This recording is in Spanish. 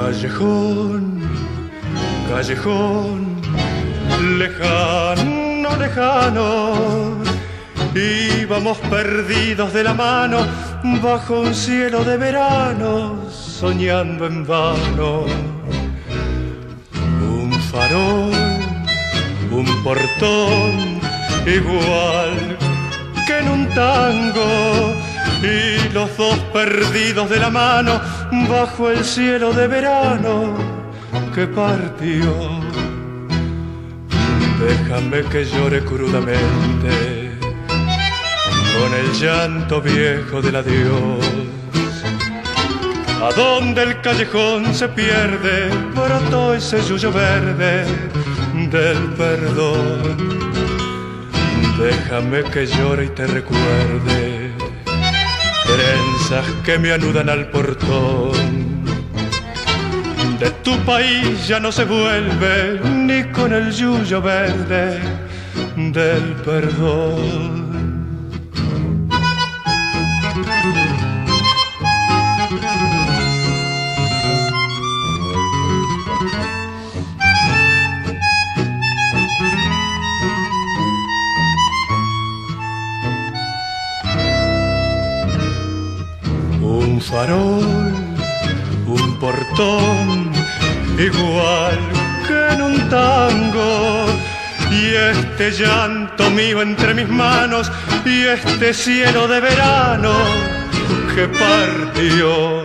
Callejón, callejón, lejano, lejano. Íbamos perdidos de la mano bajo un cielo de verano, soñando en vano. Un farol, un portón, igual que en un tango los dos perdidos de la mano bajo el cielo de verano que partió. Déjame que llore crudamente con el llanto viejo del adiós. A donde el callejón se pierde, brotó ese yuyo verde del perdón. Déjame que llore y te recuerde trenzas que me anudan al portón. De tu país ya no se vuelve ni con el yuyo verde del perdón. Farol, un portón, igual que en un tango. Y este llanto mío entre mis manos y este cielo de verano que partió